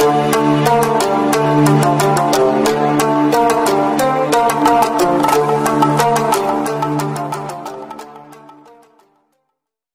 Thank you.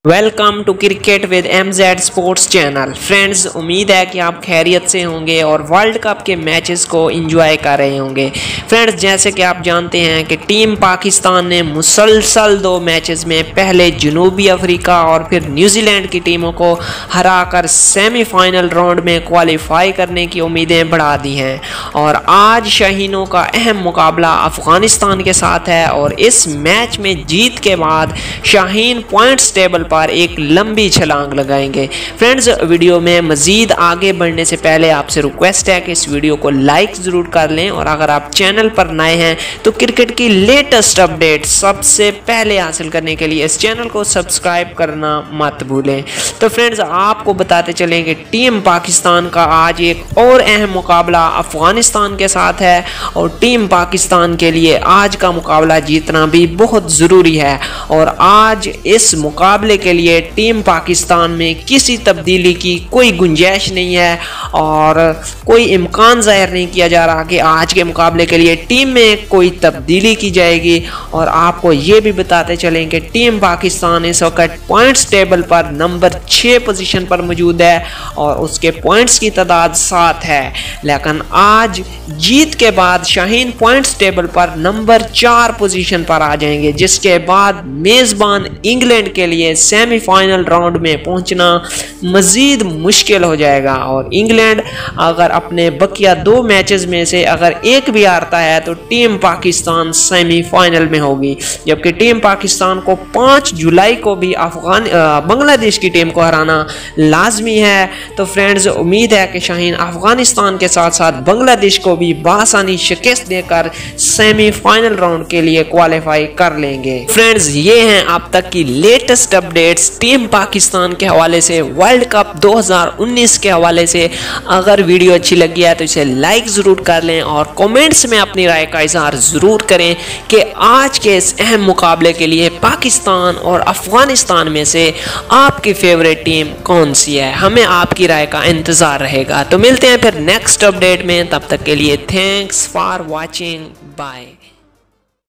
Welcome to cricket with M Z sports channel friends امید ہے کہ آپ خیریت سے ہوں گے اور ورلڈ کپ کے میچز کو انجوائے کر رہے ہوں گے. فرینڈز جیسے کہ آپ جانتے ہیں کہ ٹیم پاکستان نے مسلسل دو میچز میں پہلے جنوبی افریقہ اور پھر نیوزی لینڈ کی ٹیموں کو ہرا کر سیمی فائنل راؤنڈ میں کوالیفائی کرنے کی امیدیں بڑھا دی ہیں. اور آج شاہینوں کا اہم مقابلہ افغانستان کے ساتھ ہے اور اس میچ میں جیت کے بعد شاہین پوائنٹس ٹیبل پر پر ایک لمبی چھلانگ لگائیں گے۔ فرینڈز ویڈیو میں مزید آگے بڑھنے سے پہلے آپ سے ریکویسٹ ہے کہ اس ویڈیو کو لائک ضرور کر لیں اور اگر آپ چینل پر نئے ہیں تو کرکٹ کی لیٹسٹ اپڈیٹ سب سے پہلے حاصل کرنے کے لیے اس چینل کو سبسکرائب کرنا مت بھولیں۔ تو فرینڈز آپ کو بتاتے چلیں کہ ٹیم پاکستان کا آج ایک اور اہم مقابلہ افغانستان کے ساتھ ہے اور ٹیم پاکستان کے لیے آج کا مقابلہ جیتنا بھی بہت ضروری ہے۔ اور آج اس مقابلے کے لیے ٹیم پاکستان میں کسی تبدیلی کی کوئی گنجائش نہیں ہے اور کوئی امکان ظاہر نہیں کیا جا رہا کہ آج کے مقابلے کے لیے ٹیم میں کوئی تبدیلی کی جائے گی اور آپ کو یہ بھی بتاتے چلیں کہ ٹیم پاکستان اس وقت پوائنٹس ٹیبل پر نمبر چھ پوزیشن پر موجود ہے اور اس کے پوائنٹس کی تعداد سات ہے۔ لیکن آج جیت کے بعد شاہین پوائنٹس ٹیبل پر نمبر چار پوزیشن پر آ جائیں گے، جس کے بعد میزبان انگلینڈ کے لیے سیمی فائنل راؤنڈ میں پہنچنا مزید مشکل ہو جائے گا۔ اور انگلینڈ اگر اپنے بقیہ دو میچز میں سے اگر ایک بھی آرتا ہے تو ٹیم پاکستان سیمی فائنل میں ہوگی۔ جبکہ ٹیم پاکستان کو پانچ جولائی کو بھی افغان بنگلہ دیش کی ٹیم کو ہرانا لازمی ہے۔ تو فرینڈز، امید ہے کہ شاہین افغانستان کے ساتھ ساتھ بنگلہ دیش کو بھی بآسانی شکست دے کر سیمی فائنل راؤنڈ کے لیے کوالیفائی کر لیں گے۔ فرینڈز، یہ ہیں اب تک کی latest update updates team Pakistan کے حوالے سے ورلڈ کپ دو ہزار انیس کے حوالے سے۔ اگر ویڈیو اچھی لگی ہے تو اسے لائک ضرور کر لیں اور کومنٹس میں اپنی رائے کا اظہار ضرور کریں کہ آج کے اس اہم مقابلے کے لیے پاکستان اور افغانستان میں سے آپ کی فیوریٹ ٹیم کون سی ہے؟ ہمیں آپ کی رائے کا انتظار رہے گا۔ تو ملتے ہیں پھر نیکسٹ اپڈیٹ میں۔ تب تک کے لیے تھینکس فار واچنگ بائے